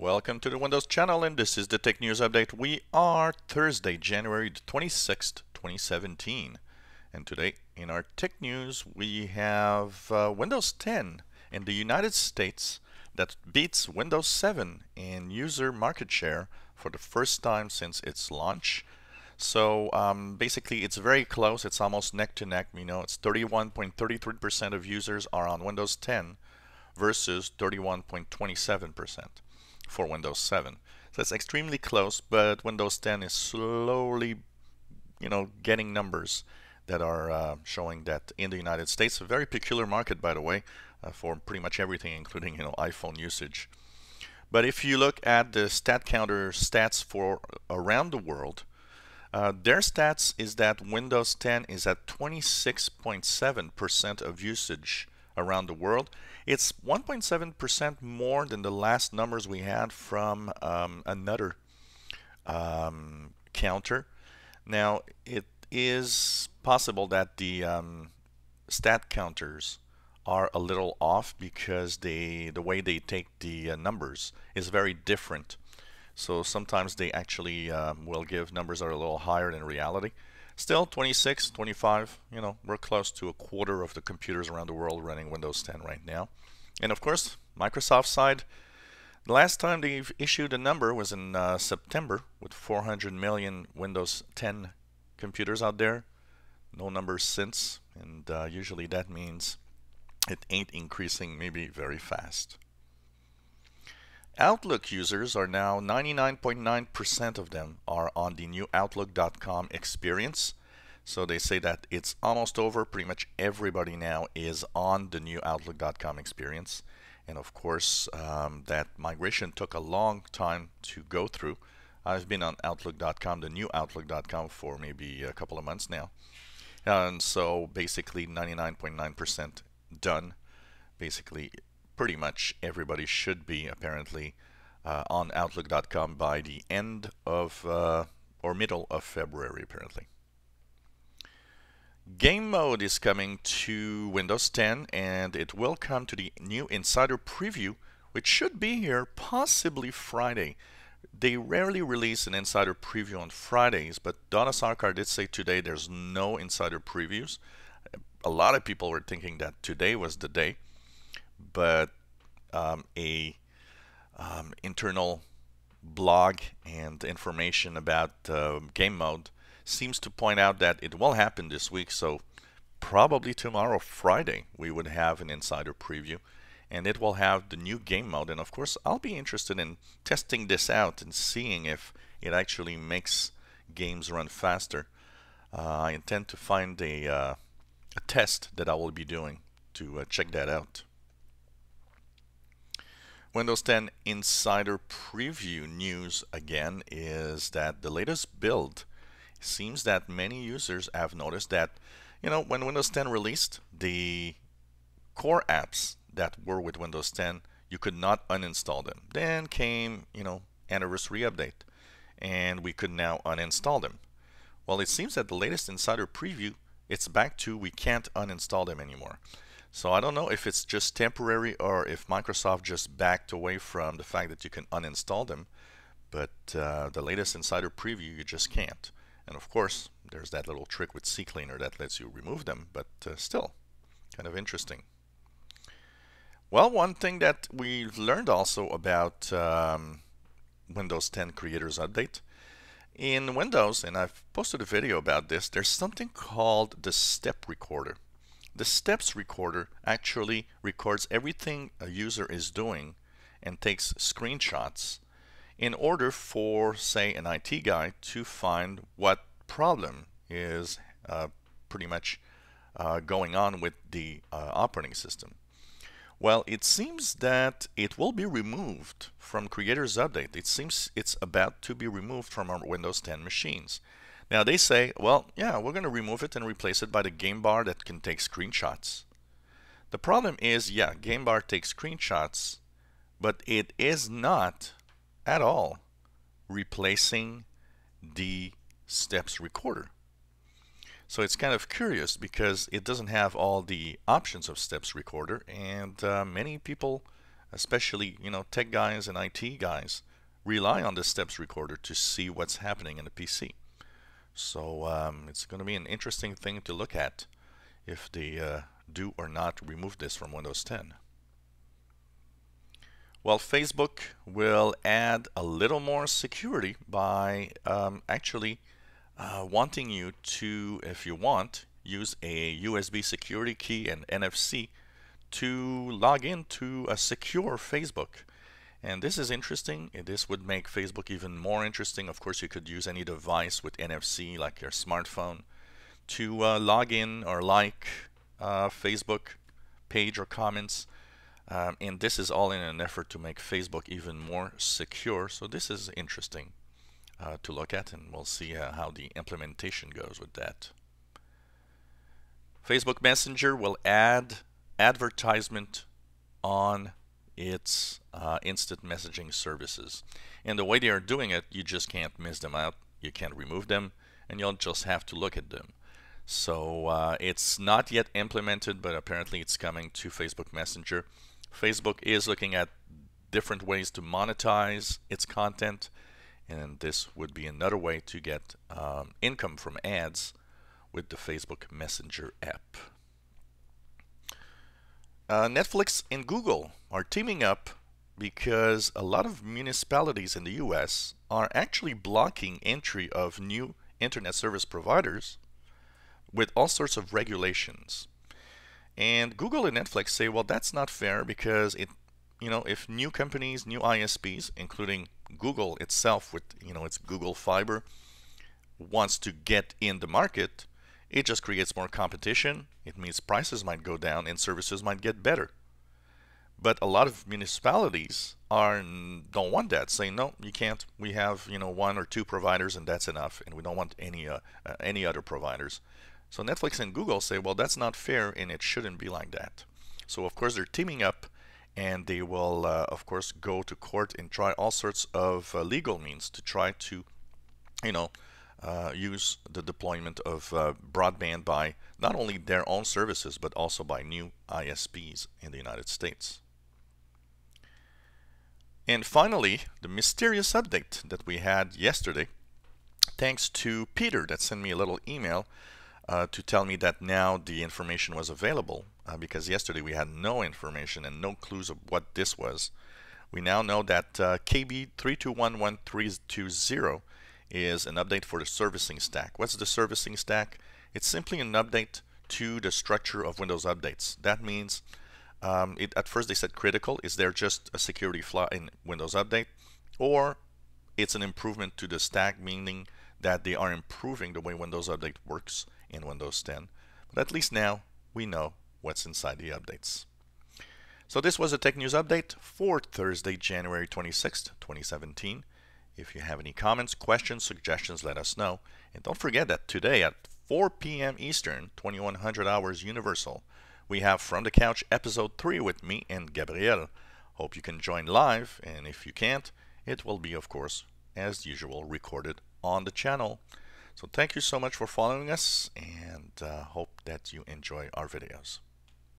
Welcome to the Windows channel and this is the Tech News Update. We are Thursday, January the 26th, 2017. And today in our Tech News we have uh, Windows 10 in the United States that beats Windows 7 in user market share for the first time since its launch. So um, basically it's very close, it's almost neck to neck, you know, it's 31.33% of users are on Windows 10 versus 31.27% for Windows 7. So it's extremely close, but Windows 10 is slowly, you know, getting numbers that are uh, showing that in the United States, a very peculiar market, by the way, uh, for pretty much everything, including, you know, iPhone usage. But if you look at the StatCounter stats for around the world, uh, their stats is that Windows 10 is at 26.7% of usage around the world. It's 1.7% more than the last numbers we had from um, another um, counter. Now, it is possible that the um, stat counters are a little off because they the way they take the uh, numbers is very different. So sometimes they actually um, will give numbers that are a little higher than reality. Still 26, 25, you know, we're close to a quarter of the computers around the world running Windows 10 right now. And of course, Microsoft side, the last time they've issued a number was in uh, September with 400 million Windows 10 computers out there. No numbers since, and uh, usually that means it ain't increasing maybe very fast. Outlook users are now 99.9% .9 of them are on the new Outlook.com experience. So they say that it's almost over. Pretty much everybody now is on the new Outlook.com experience. And of course, um, that migration took a long time to go through. I've been on Outlook.com, the new Outlook.com, for maybe a couple of months now. And so basically 99.9% .9 done. Basically pretty much everybody should be apparently uh, on Outlook.com by the end of uh, or middle of February apparently. Game mode is coming to Windows 10 and it will come to the new Insider Preview which should be here possibly Friday. They rarely release an Insider Preview on Fridays but Dona Sarkar did say today there's no Insider Previews. A lot of people were thinking that today was the day but um, a um, internal blog and information about uh, game mode seems to point out that it will happen this week. So probably tomorrow, Friday, we would have an insider preview and it will have the new game mode. And of course, I'll be interested in testing this out and seeing if it actually makes games run faster. Uh, I intend to find a, uh, a test that I will be doing to uh, check that out. Windows 10 Insider Preview news again is that the latest build seems that many users have noticed that you know when Windows 10 released the core apps that were with Windows 10 you could not uninstall them. Then came you know anniversary update and we could now uninstall them. Well it seems that the latest insider preview it's back to we can't uninstall them anymore so I don't know if it's just temporary or if Microsoft just backed away from the fact that you can uninstall them. But uh, the latest Insider Preview, you just can't. And of course, there's that little trick with CCleaner that lets you remove them, but uh, still, kind of interesting. Well, one thing that we learned also about um, Windows 10 Creators Update, in Windows, and I've posted a video about this, there's something called the Step Recorder. The steps recorder actually records everything a user is doing and takes screenshots in order for, say, an IT guy to find what problem is uh, pretty much uh, going on with the uh, operating system. Well, it seems that it will be removed from Creators Update. It seems it's about to be removed from our Windows 10 machines. Now they say, well, yeah, we're going to remove it and replace it by the game bar that can take screenshots. The problem is, yeah, game bar takes screenshots, but it is not at all replacing the steps recorder. So it's kind of curious because it doesn't have all the options of steps recorder and uh, many people especially you know tech guys and IT guys, rely on the steps recorder to see what's happening in the PC. So um, it's going to be an interesting thing to look at if they uh, do or not remove this from Windows 10. Well, Facebook will add a little more security by um, actually uh, wanting you to, if you want, use a USB security key and NFC to log into a secure Facebook. And this is interesting. This would make Facebook even more interesting. Of course, you could use any device with NFC, like your smartphone, to uh, log in or like uh, Facebook page or comments. Um, and this is all in an effort to make Facebook even more secure. So this is interesting uh, to look at, and we'll see uh, how the implementation goes with that. Facebook Messenger will add advertisement on its uh, instant messaging services. And the way they are doing it, you just can't miss them out. You can't remove them, and you'll just have to look at them. So uh, it's not yet implemented, but apparently it's coming to Facebook Messenger. Facebook is looking at different ways to monetize its content, and this would be another way to get um, income from ads with the Facebook Messenger app. Uh, Netflix and Google are teaming up because a lot of municipalities in the US are actually blocking entry of new internet service providers with all sorts of regulations. And Google and Netflix say, well, that's not fair because it, you know, if new companies, new ISPs, including Google itself with, you know, its Google Fiber, wants to get in the market, it just creates more competition. It means prices might go down and services might get better. But a lot of municipalities are don't want that, saying no, you can't. We have you know one or two providers and that's enough, and we don't want any uh, uh, any other providers. So Netflix and Google say, well, that's not fair, and it shouldn't be like that. So of course they're teaming up, and they will uh, of course go to court and try all sorts of uh, legal means to try to, you know, uh, use the deployment of uh, broadband by not only their own services but also by new ISPs in the United States. And finally, the mysterious update that we had yesterday, thanks to Peter that sent me a little email uh, to tell me that now the information was available uh, because yesterday we had no information and no clues of what this was. We now know that uh, KB 3211320 is an update for the servicing stack. What's the servicing stack? It's simply an update to the structure of Windows updates. That means um, it, at first they said critical. Is there just a security flaw in Windows Update? Or it's an improvement to the stack, meaning that they are improving the way Windows Update works in Windows 10. But at least now we know what's inside the updates. So this was a Tech News Update for Thursday, January 26th, 2017. If you have any comments, questions, suggestions, let us know. And don't forget that today at 4 p.m. Eastern, 2100 hours Universal, we have From the Couch episode 3 with me and Gabriel. Hope you can join live, and if you can't, it will be, of course, as usual, recorded on the channel. So thank you so much for following us, and uh, hope that you enjoy our videos.